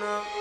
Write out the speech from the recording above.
No.